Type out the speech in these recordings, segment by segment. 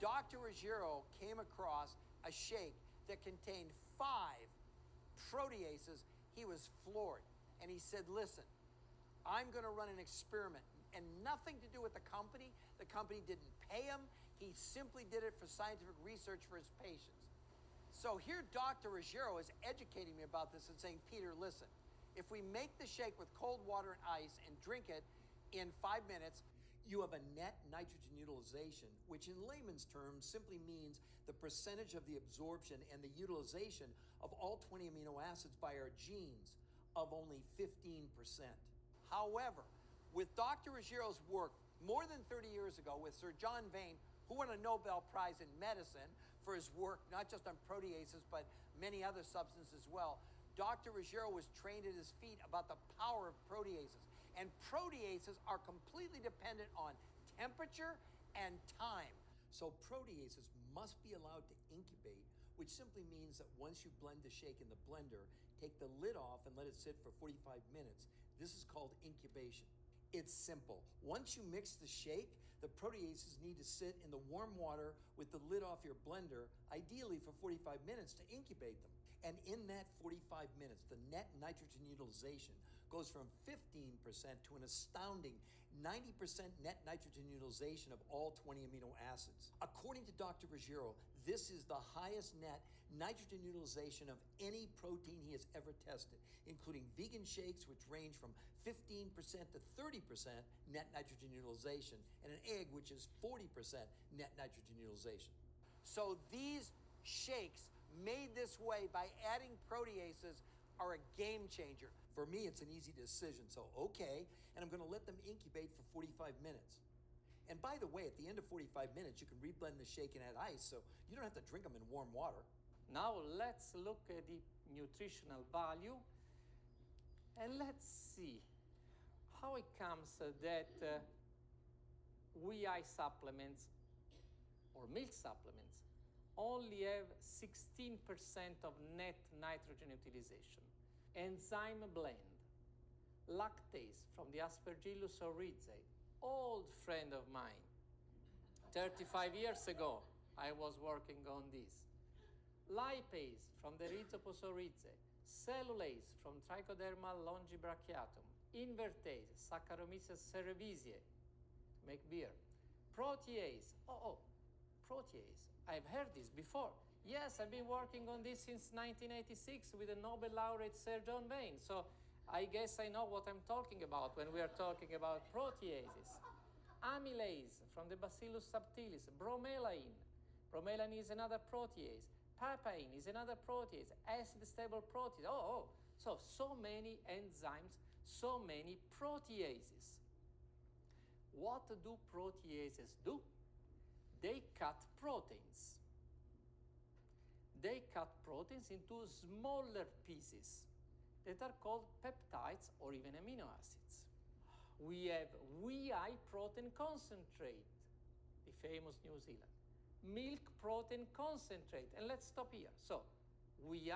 Dr. Ruggiero came across a shake that contained five proteases, he was floored. And he said, Listen, I'm going to run an experiment and nothing to do with the company. The company didn't pay him. He simply did it for scientific research for his patients. So here, Dr. Ruggiero is educating me about this and saying, Peter, listen, if we make the shake with cold water and ice and drink it in five minutes, you have a net nitrogen utilization, which in layman's terms simply means the percentage of the absorption and the utilization of all 20 amino acids by our genes of only 15%. However, with Dr. Ruggiero's work more than 30 years ago with Sir John Vane, who won a Nobel Prize in medicine for his work, not just on proteases, but many other substances as well, Dr. Ruggiero was trained at his feet about the power of proteases. And proteases are completely dependent on temperature and time. So proteases must be allowed to incubate, which simply means that once you blend the shake in the blender, take the lid off and let it sit for 45 minutes. This is called incubation. It's simple. Once you mix the shake, the proteases need to sit in the warm water with the lid off your blender, ideally for 45 minutes to incubate them. And in that 45 minutes, the net nitrogen utilization goes from 15% to an astounding 90% net nitrogen utilization of all 20 amino acids. According to Dr. Ruggiero, this is the highest net nitrogen utilization of any protein he has ever tested, including vegan shakes, which range from 15% to 30% net nitrogen utilization, and an egg, which is 40% net nitrogen utilization. So these shakes made this way by adding proteases are a game changer. For me, it's an easy decision. So, okay, and I'm going to let them incubate for 45 minutes. And by the way, at the end of 45 minutes, you can reblend the shake and add ice, so you don't have to drink them in warm water. Now let's look at the nutritional value and let's see how it comes that uh, whey supplements or milk supplements only have 16% of net nitrogen utilization. Enzyme blend, lactase from the Aspergillus oryzae, old friend of mine. 35 years ago, I was working on this. Lipase from the Rhizopus oryzae, cellulase from Trichoderma longibrachiatum, invertase, Saccharomyces cerevisiae, to make beer, protease, oh, oh, protease. I've heard this before. Yes, I've been working on this since 1986 with the Nobel laureate Sir John Vane. So I guess I know what I'm talking about when we are talking about proteases. Amylase from the Bacillus subtilis, bromelain. Bromelain is another protease. Papain is another protease, acid stable protease. Oh, oh, so, so many enzymes, so many proteases. What do proteases do? They cut proteins. They cut proteins into smaller pieces that are called peptides or even amino acids. We have whey protein concentrate, the famous New Zealand, milk protein concentrate, and let's stop here. So, whey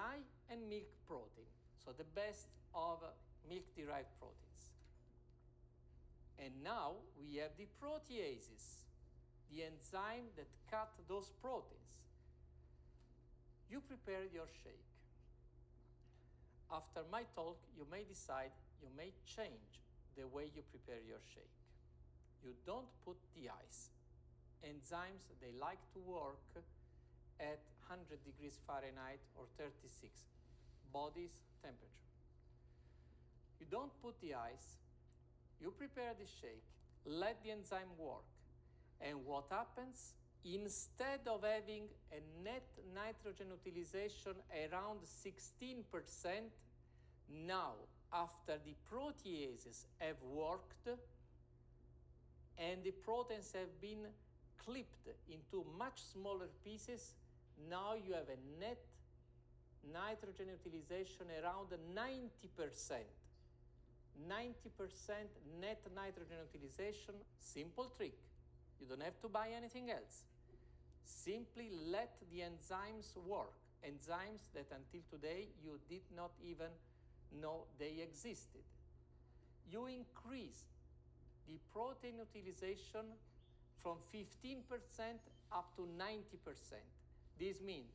and milk protein, so the best of milk derived proteins. And now we have the proteases the enzyme that cut those proteins. You prepare your shake. After my talk, you may decide you may change the way you prepare your shake. You don't put the ice. Enzymes, they like to work at 100 degrees Fahrenheit or 36, body's temperature. You don't put the ice, you prepare the shake, let the enzyme work. And what happens? Instead of having a net nitrogen utilization around 16%, now, after the proteases have worked and the proteins have been clipped into much smaller pieces, now you have a net nitrogen utilization around 90%. 90% net nitrogen utilization, simple trick you don't have to buy anything else. Simply let the enzymes work. Enzymes that until today you did not even know they existed. You increase the protein utilization from 15% up to 90%. This means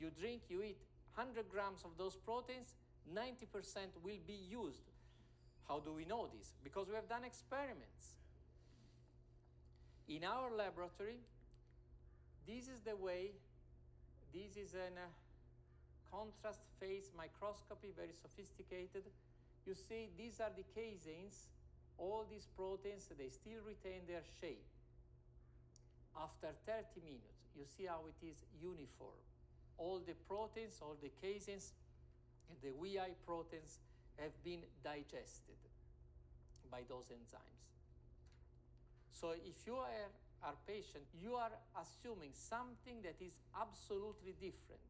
you drink, you eat 100 grams of those proteins, 90% will be used. How do we know this? Because we have done experiments. In our laboratory, this is the way, this is a uh, contrast phase microscopy, very sophisticated. You see, these are the caseins, all these proteins, they still retain their shape. After 30 minutes, you see how it is uniform. All the proteins, all the caseins, the whey proteins have been digested by those enzymes. So if you are, are patient, you are assuming something that is absolutely different.